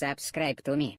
Subscribe to me.